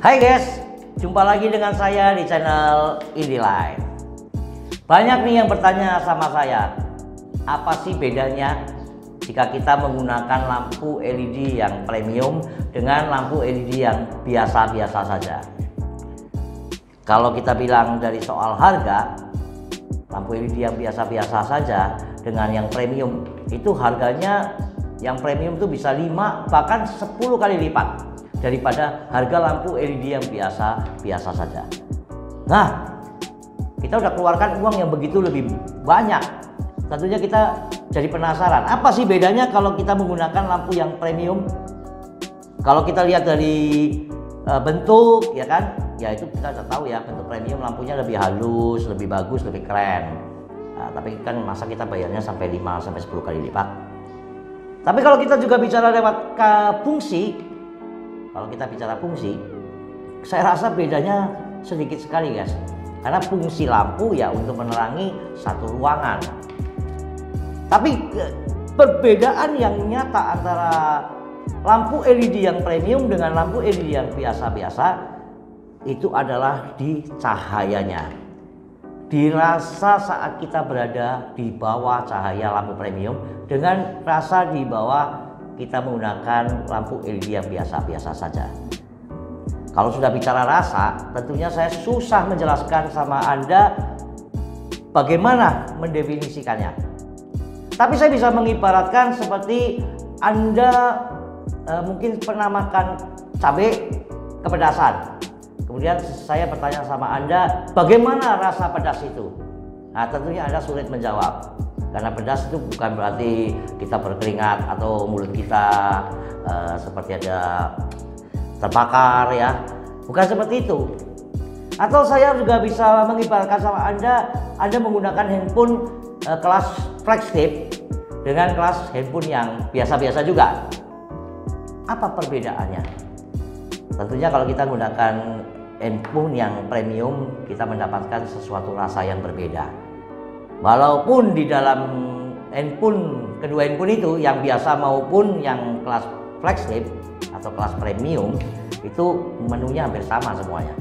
Hai guys, jumpa lagi dengan saya di channel IndiLife. Banyak nih yang bertanya sama saya, apa sih bedanya jika kita menggunakan lampu LED yang premium dengan lampu LED yang biasa-biasa saja? Kalau kita bilang dari soal harga, lampu LED yang biasa-biasa saja dengan yang premium itu harganya yang premium itu bisa 5 bahkan 10 kali lipat daripada harga lampu LED yang biasa-biasa saja. Nah, kita udah keluarkan uang yang begitu lebih banyak. Tentunya kita jadi penasaran, apa sih bedanya kalau kita menggunakan lampu yang premium? Kalau kita lihat dari uh, bentuk, ya kan, ya itu kita sudah tahu ya bentuk premium lampunya lebih halus, lebih bagus, lebih keren. Nah, tapi kan masa kita bayarnya sampai 5 sampai 10 kali lipat. Tapi kalau kita juga bicara lewat ke fungsi, kalau kita bicara fungsi, saya rasa bedanya sedikit sekali guys. Karena fungsi lampu ya untuk menerangi satu ruangan. Tapi perbedaan yang nyata antara lampu LED yang premium dengan lampu LED yang biasa-biasa itu adalah di cahayanya. Dirasa saat kita berada di bawah cahaya lampu premium dengan rasa di bawah kita menggunakan lampu LED yang biasa-biasa saja. Kalau sudah bicara rasa, tentunya saya susah menjelaskan sama Anda bagaimana mendefinisikannya. Tapi saya bisa mengibaratkan seperti Anda e, mungkin pernah makan cabai kepedasan. Kemudian saya bertanya sama Anda, bagaimana rasa pedas itu? Nah, tentunya Anda sulit menjawab. Karena pedas itu bukan berarti kita berkeringat atau mulut kita uh, seperti ada terbakar ya. Bukan seperti itu. Atau saya juga bisa mengibarkan sama Anda, Anda menggunakan handphone uh, kelas flagship dengan kelas handphone yang biasa-biasa juga. Apa perbedaannya? Tentunya kalau kita menggunakan handphone yang premium, kita mendapatkan sesuatu rasa yang berbeda Walaupun di dalam handphone kedua handphone itu yang biasa maupun yang kelas flagship atau kelas premium itu menunya hampir sama semuanya.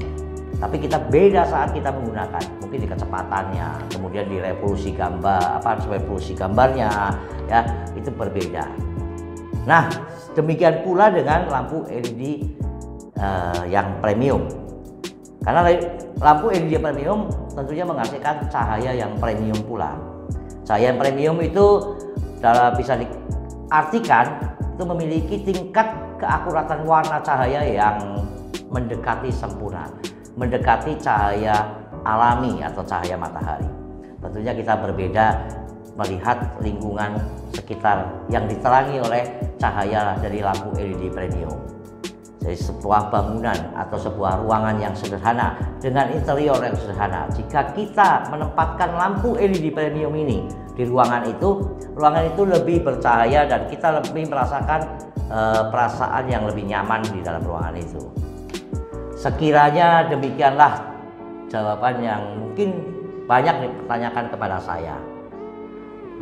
Tapi kita beda saat kita menggunakan, mungkin di kecepatannya, kemudian di revolusi gambar, apa revolusi gambarnya, ya itu berbeda. Nah, demikian pula dengan lampu LED uh, eh, yang premium. Karena lampu LED premium tentunya menghasilkan cahaya yang premium pula. Cahaya yang premium itu dalam bisa diartikan itu memiliki tingkat keakuratan warna cahaya yang mendekati sempurna, mendekati cahaya alami atau cahaya matahari. Tentunya kita berbeda melihat lingkungan sekitar yang diterangi oleh cahaya dari lampu LED premium dari sebuah bangunan atau sebuah ruangan yang sederhana dengan interior yang sederhana. Jika kita menempatkan lampu LED premium ini di ruangan itu, ruangan itu lebih bercahaya dan kita lebih merasakan e, perasaan yang lebih nyaman di dalam ruangan itu. Sekiranya demikianlah jawaban yang mungkin banyak dipertanyakan kepada saya.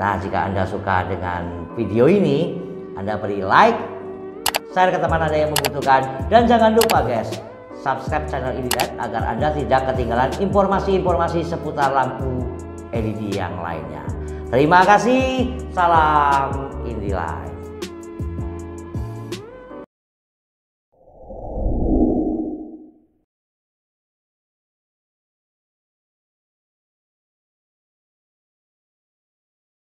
Nah, jika Anda suka dengan video ini, Anda beri like, share ke teman Anda yang membutuhkan. Dan jangan lupa guys, subscribe channel ini agar Anda tidak ketinggalan informasi-informasi seputar lampu LED yang lainnya. Terima kasih, salam Indilai.